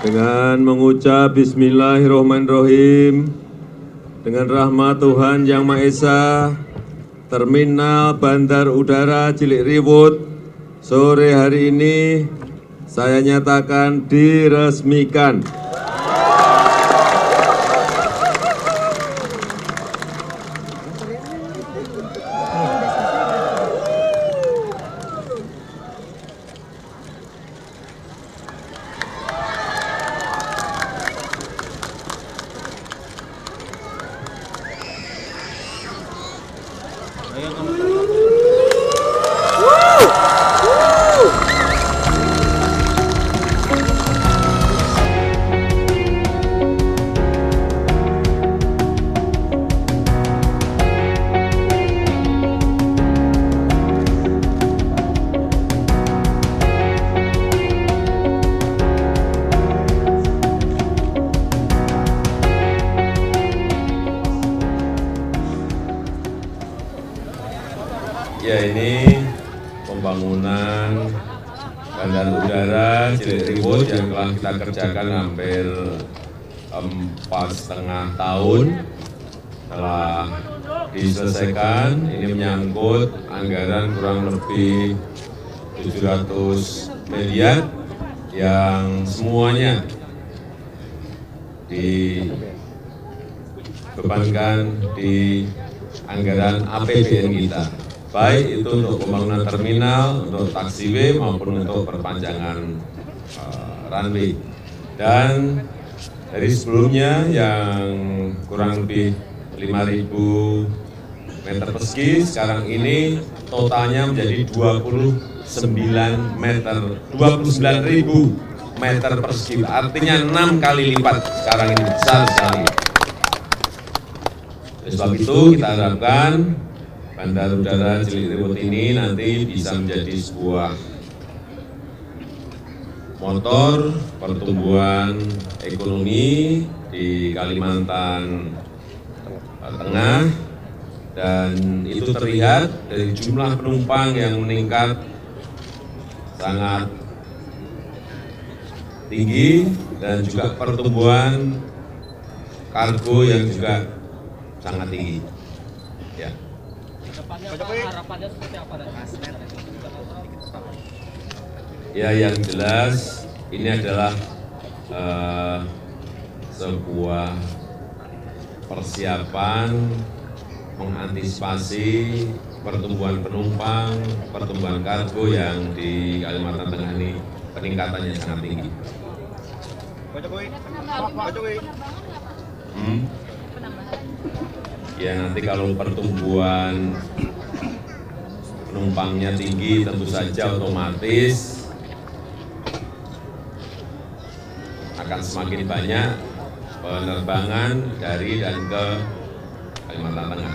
Dengan mengucap Bismillahirrahmanirrahim. Dengan rahmat Tuhan Yang Maha Esa Terminal Bandar Udara Cilik Riwut Sore hari ini Saya nyatakan diresmikan Ayan ang ini pembangunan bandar udara Cilikriwut yang telah kita kerjakan hampir empat setengah tahun telah diselesaikan. Ini menyangkut anggaran kurang lebih 700 miliar yang semuanya dibebankan di anggaran APBN kita baik itu untuk pembangunan terminal, untuk taxiway maupun untuk perpanjangan uh, runway. Dan dari sebelumnya yang kurang lebih 5.000 meter persegi, sekarang ini totalnya menjadi 29 meter, 29.000 meter persegi, artinya 6 kali lipat sekarang ini besar sekali. Oleh sebab itu kita harapkan Bandar Udara Cilikriwut ini nanti bisa menjadi sebuah motor pertumbuhan ekonomi di Kalimantan Tengah dan itu terlihat dari jumlah penumpang yang meningkat sangat tinggi dan juga pertumbuhan kargo yang juga sangat tinggi. Ya. Harapannya seperti apa dan Ya yang jelas ini adalah uh, sebuah persiapan mengantisipasi pertumbuhan penumpang, pertumbuhan kargo yang di Kalimantan Tengah ini peningkatannya sangat tinggi. Pak Jokowi, Pak Jokowi, Hmm? Ya nanti kalau pertumbuhan penumpangnya tinggi tentu saja otomatis akan semakin banyak penerbangan dari dan ke Kalimantan Tengah.